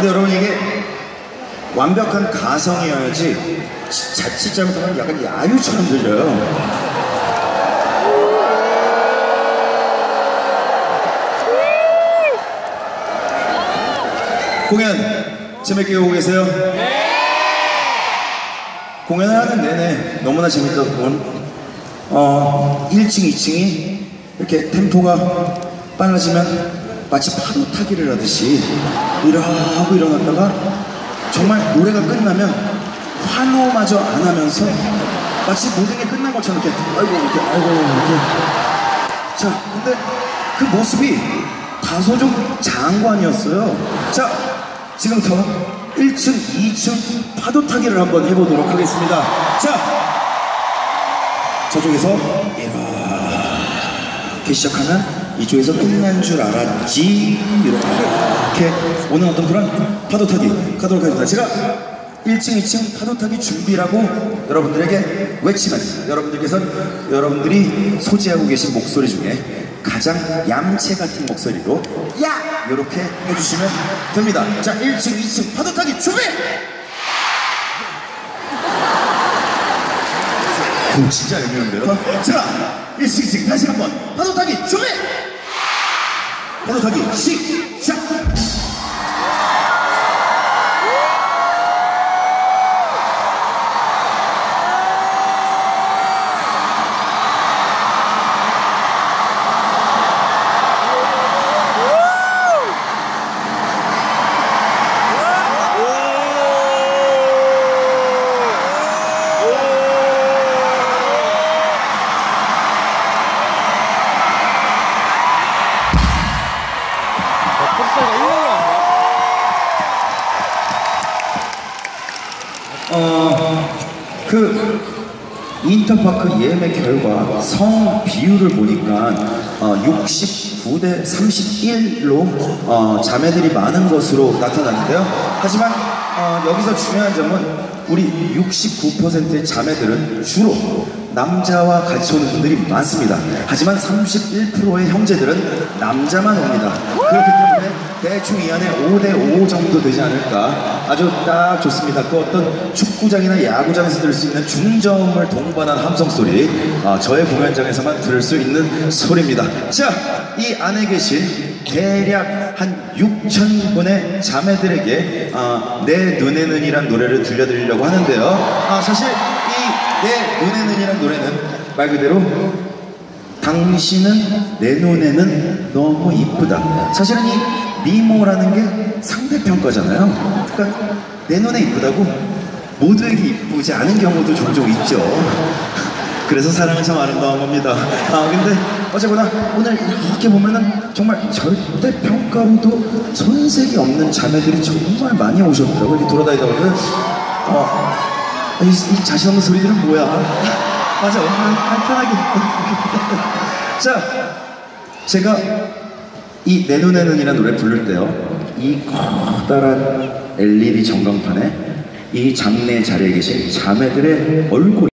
근데 여러분 이게 완벽한 가성이어야지 자칫 잘못하면 약간 야유처럼 들려요. 공연 재밌게 오고 계세요? 공연을 하는 내내 너무나 재밌던 어, 1층, 2층이 이렇게 템포가 빨라지면 마치 파도 타기를 하듯이 이러고 일어났다가 정말 노래가 끝나면 환호마저 안 하면서 마치 모든 게 끝난 것처럼 이렇게 아이고 이렇게 아이고 이렇게. 자 근데 그 모습이 다소 좀 장관이었어요. 자 지금부터 1층, 2층 파도 타기를 한번 해보도록 하겠습니다. 자 저쪽에서 이렇게 시작하면 이쪽에서 끝난 줄 알았지 이렇게 오는 어떤 그런 파도 타기 가도록 하겠습니다 제가 1층, 2층 파도 타기 준비라고 여러분들에게 외치면 여러분들께서 여러분들이 소지하고 계신 목소리 중에 가장 얌체 같은 목소리로 야! 이렇게 해주시면 됩니다 자 1층, 2층 파도 타기 준비! 오, 진짜 애매한데요? 자, 1층, 2층 다시 한번 파도 타기 준비! 파도 타기 시 그 인터파크 예매 결과 성 비율을 보니까 어, 69대 31로 어, 자매들이 많은 것으로 나타났는데요. 하지만 어, 여기서 중요한 점은 우리 69%의 자매들은 주로 남자와 같이 오는 분들이 많습니다. 하지만 31%의 형제들은 남자만 옵니다. 그렇기 때문에 대충 이 안에 5대5 정도 되지 않을까. 아주 딱 좋습니다. 그 어떤 축구장이나 야구장에서 들을 수 있는 중점을 동반한 함성 소리. 아, 저의 공연장에서만 들을 수 있는 소리입니다. 자, 이 안에 계신 대략 한 6천 분의 자매들에게 아, 내 눈에는 이란 노래를 들려드리려고 하는데요. 아, 사실 이 내 눈에는이란 노래는 말 그대로 당신은 내 눈에는 너무 이쁘다. 사실은 이 미모라는 게 상대평가잖아요. 그러니까 내 눈에 이쁘다고 모두에게 이쁘지 않은 경우도 종종 있죠. 그래서 사랑은 참 아름다운 겁니다. 아 근데 어쨌거나 오늘 이렇게 보면은 정말 절대 평가로도 손색이 없는 자매들이 정말 많이 오셨더라고요. 이렇게 돌아다니다 보면 어, 이, 이 자신 없는 소리들은 뭐야? 맞아, 엄마 편하게. 자, 제가 이 내 눈에는 이란 노래 부를 때요. 이 커다란 LED 전광판에 이 장례 자리에 계신 자매들의 얼굴